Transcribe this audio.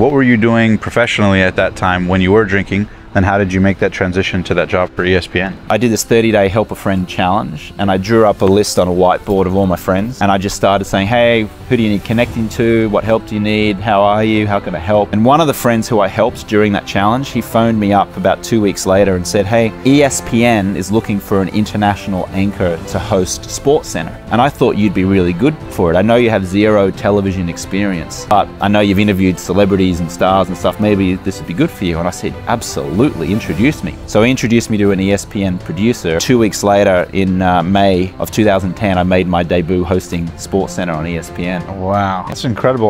What were you doing professionally at that time when you were drinking? And how did you make that transition to that job for ESPN? I did this 30 day help a friend challenge and I drew up a list on a whiteboard of all my friends and I just started saying, hey, who do you need connecting to? What help do you need? How are you? How can I help? And one of the friends who I helped during that challenge, he phoned me up about two weeks later and said, hey, ESPN is looking for an international anchor to host Sports Center. And I thought you'd be really good for it. I know you have zero television experience, but I know you've interviewed celebrities and stars and stuff. Maybe this would be good for you. And I said, absolutely absolutely introduced me. So he introduced me to an ESPN producer. Two weeks later, in uh, May of 2010, I made my debut hosting SportsCenter on ESPN. Wow, that's incredible.